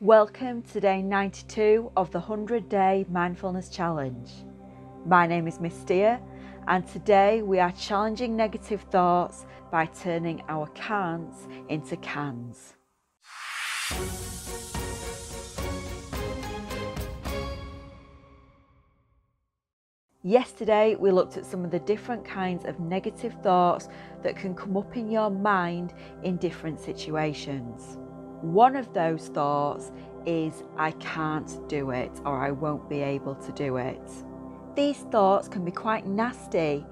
Welcome to day 92 of the 100 Day Mindfulness Challenge. My name is Miss Steer, and today we are challenging negative thoughts by turning our can'ts into cans. Yesterday, we looked at some of the different kinds of negative thoughts that can come up in your mind in different situations. One of those thoughts is, I can't do it or I won't be able to do it. These thoughts can be quite nasty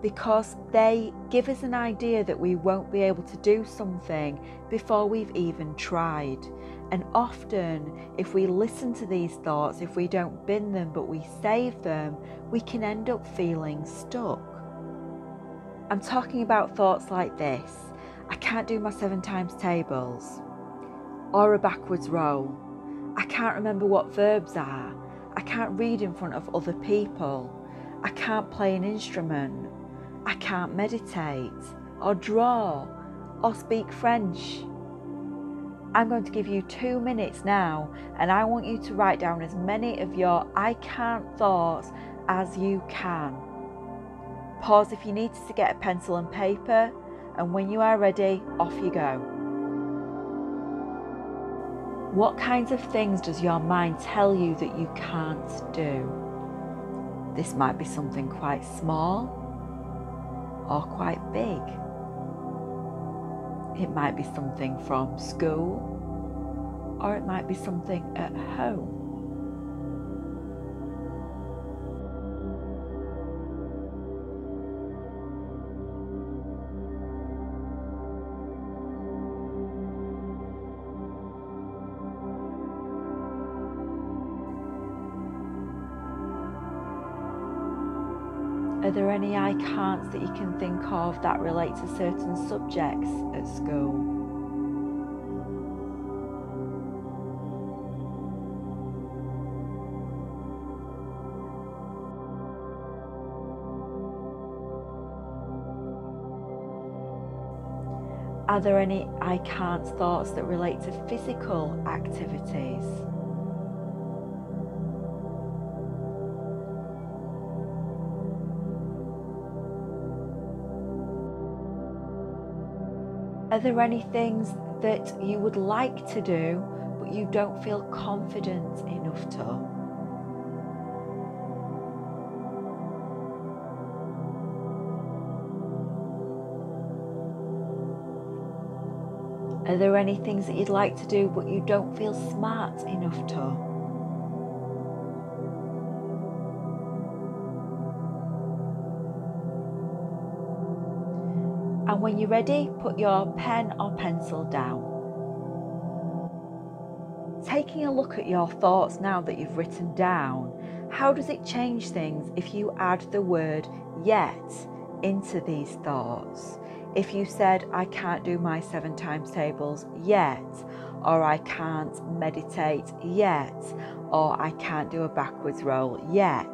because they give us an idea that we won't be able to do something before we've even tried. And often, if we listen to these thoughts, if we don't bin them but we save them, we can end up feeling stuck. I'm talking about thoughts like this I can't do my seven times tables or a backwards row. I can't remember what verbs are. I can't read in front of other people. I can't play an instrument. I can't meditate or draw or speak French. I'm going to give you two minutes now and I want you to write down as many of your I can't thoughts as you can. Pause if you need to get a pencil and paper, and when you are ready, off you go. What kinds of things does your mind tell you that you can't do? This might be something quite small or quite big. It might be something from school or it might be something at home. Are there any I can'ts that you can think of that relate to certain subjects at school? Are there any I can't thoughts that relate to physical activities? Are there any things that you would like to do but you don't feel confident enough to? Are there any things that you'd like to do but you don't feel smart enough to? And when you're ready, put your pen or pencil down. Taking a look at your thoughts now that you've written down, how does it change things if you add the word yet into these thoughts? If you said, I can't do my seven times tables yet, or I can't meditate yet, or I can't do a backwards roll yet.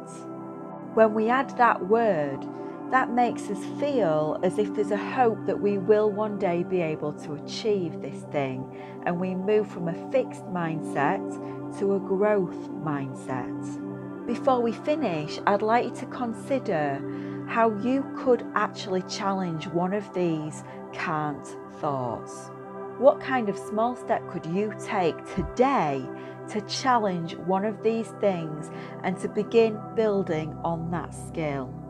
When we add that word, that makes us feel as if there's a hope that we will one day be able to achieve this thing, and we move from a fixed mindset to a growth mindset. Before we finish, I'd like you to consider how you could actually challenge one of these can't thoughts. What kind of small step could you take today to challenge one of these things and to begin building on that skill?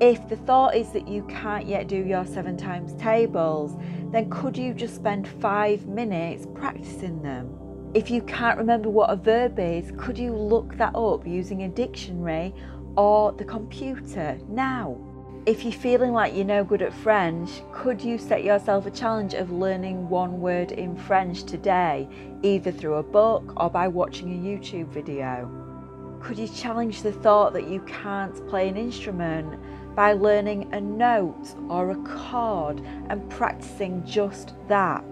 If the thought is that you can't yet do your seven times tables, then could you just spend five minutes practicing them? If you can't remember what a verb is, could you look that up using a dictionary or the computer now? If you're feeling like you're no good at French, could you set yourself a challenge of learning one word in French today, either through a book or by watching a YouTube video? Could you challenge the thought that you can't play an instrument by learning a note or a chord and practicing just that?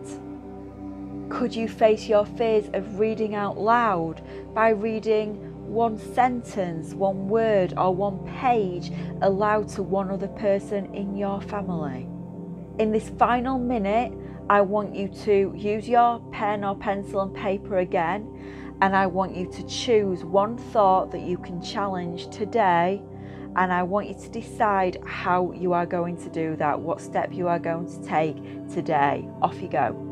Could you face your fears of reading out loud by reading one sentence, one word, or one page aloud to one other person in your family? In this final minute, I want you to use your pen or pencil and paper again, and I want you to choose one thought that you can challenge today. And I want you to decide how you are going to do that, what step you are going to take today. Off you go.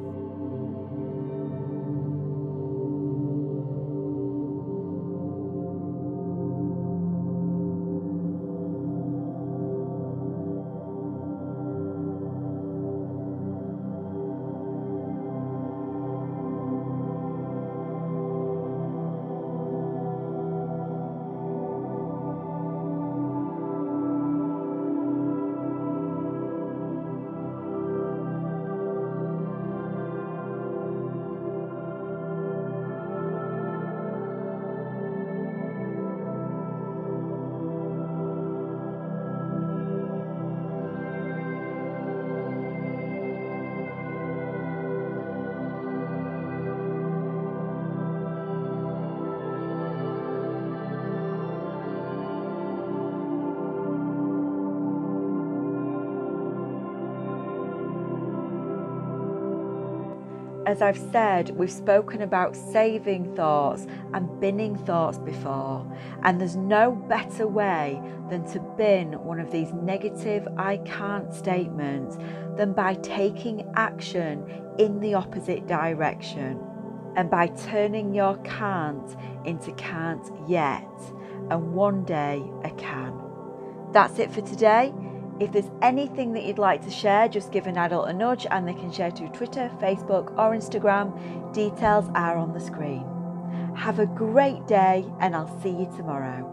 As I've said, we've spoken about saving thoughts and binning thoughts before, and there's no better way than to bin one of these negative I can't statements than by taking action in the opposite direction and by turning your can't into can't yet and one day a can. That's it for today. If there's anything that you'd like to share, just give an adult a nudge and they can share to Twitter, Facebook, or Instagram. Details are on the screen. Have a great day, and I'll see you tomorrow.